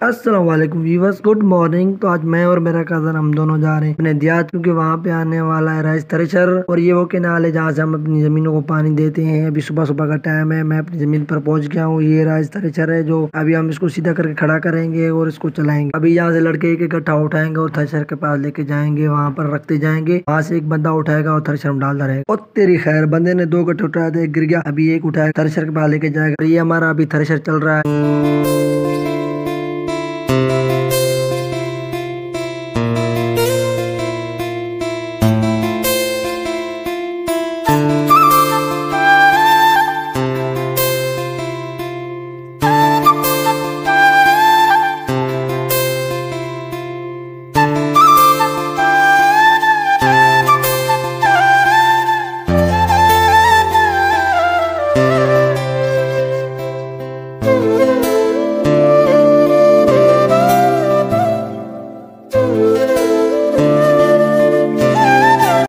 السلام علیکم viewers, good morning. تو آج میں اور میرا کازن ہم دونوں جا رہے ہیں۔ اپنے دیات کیونکہ وہاں پہ آنے والا ہے رائس تھریشر۔ اور یہ وہ کنال ہے جہاں سے ہم اپنی زمینوں کو پانی دیتے ہیں۔ ابھی صبح صبح کا ٹائم ہے، میں اپنی زمین پر پہنچ گیا ہوں۔ یہ رائس تھریشر ہے جو ابھی ہم اس کو سیدھا کر کے کھڑا کریں گے اور اس کو چلائیں گے۔ ابھی یہاں سے لڑکے ایک اکٹھا اٹھائیں گے اور تھریشر کے پاس لے کے جائیں گے، وہاں پر رکھتے جائیں گے۔ وہاں سے ایک بندہ اٹھائے گا اور تھریشر میں ڈالتا رہے گا۔ اور تیری خیر، بندے نے دو گٹھے اٹھایا تھا ایک گر گیا، ابھی ایک اٹھایا، تھریشر کے پاس لے کے جائے گا۔ یہ ہمارا ابھی تھریشر چل رہا ہے۔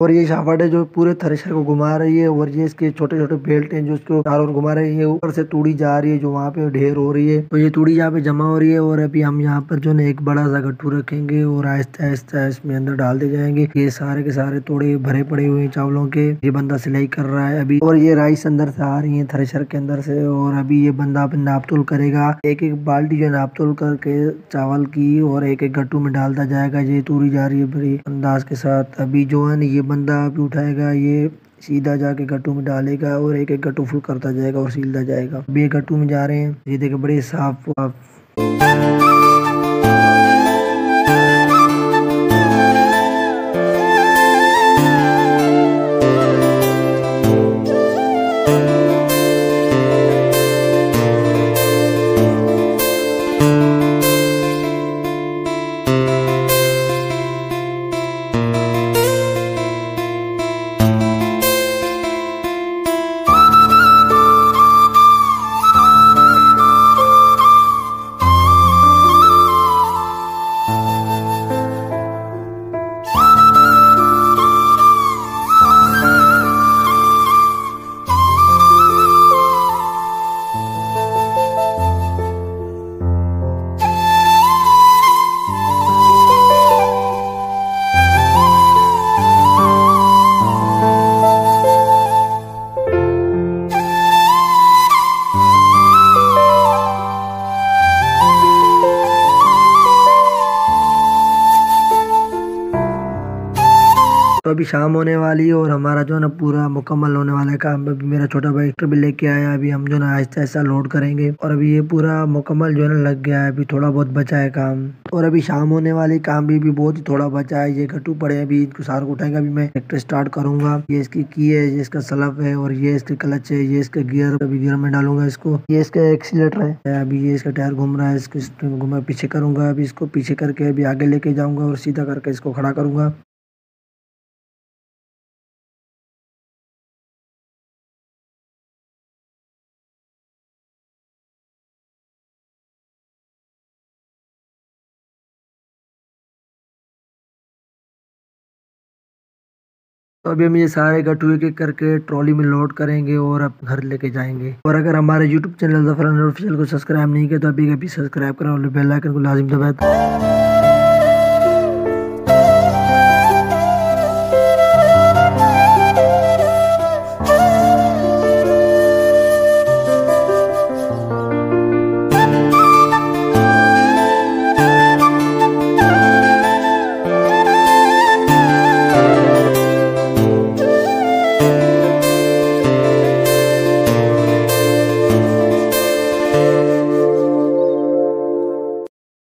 اور یہ شافٹ ہے جو پورے تھریشر کو گھما رہی ہے اور یہ اس کے چھوٹے چھوٹے بیلٹ ہیں جو اس کو چاروں گھما رہی ہے۔ اوپر سے توڑی جا رہی ہے جو وہاں پہ ڈھیر ہو رہی ہے۔ تو یہ توڑی یہاں پہ جمع ہو رہی ہے اور ابھی ہم یہاں پر جو ہے ایک بڑا سا گٹھو رکھیں گے اور آہستہ آہستہ اس میں اندر ڈالتے جائیں گے۔ یہ سارے کے سارے توڑے بھرے پڑے ہوئے ہیں چاولوں کے۔ یہ بندہ سلائی کر رہا ہے ابھی اور یہ رائس اندر سے آ رہی ہیں تھریشر کے اندر سے اور ابھی یہ بندہ اپنے ناپ تول کرے گا۔ ایک ایک بالٹی جو ناپ تول کر کے چاول کی اور ایک ایک گٹو میں ڈالتا جائے گا۔ یہ توڑی جا رہی ہے بڑی انداز کے ساتھ۔ ابھی جو ہے نا یہ بندہ بھی اٹھائے گا، یہ سیدھا جا کے گٹو میں ڈالے گا اور ایک ایک گٹو فل کرتا جائے گا اور سیلتا جائے گا۔ اب یہ گٹو میں جا رہے ہیں، یہ دیکھیں بڑے صاف۔ تو ابھی شام ہونے والی ہے اور ہمارا جو ہے نا پورا مکمل ہونے والا ہے کام، ابھی میرا چھوٹا بھائی ٹریکٹر بھی لے کے آیا ابھی ہم جو ہے نا آہستہ آہستہ لوڈ کریں گے اور ابھی یہ پورا مکمل جو ہے نا لگ گیا ہے، ابھی تھوڑا بہت بچا ہے کام۔ اور ابھی شام ہونے والی کام بھی بھی بہت ہی تھوڑا بچا ہے، یہ گٹو پڑے ہیں، ابھی کو سار کو اٹھائیں گا ابھی میں ٹریکٹر اسٹارٹ کروں گا۔ یہ اس کی کی ہے، یہ اس کا سلف ہے اور یہ اس کے کلچ ہے، یہ اس کا گیئر، ابھی گیئر میں ڈالوں گا اس کو۔ یہ اس کا ایکسیلیٹر ہے۔ ابھی یہ اس کا ٹائر گھوم رہا ہے، اس کو گھوما پیچھے کروں گا، ابھی اس کو پیچھے کر کے ابھی آگے لے کے جاؤں گا اور سیدھا کر کے اس کو کھڑا کروں گا۔ تو ابھی ہم یہ سارے گٹو ایک ایک کر کے ٹرالی میں لوڈ کریں گے اور اب گھر لے کے جائیں گے۔ اور اگر ہمارے یوٹیوب چینل ظفران آفیشیل کو سبسکرائب نہیں کیا تو ابھی ابھی سبسکرائب کریں اور بیل آئکن کو لازم دبائیں۔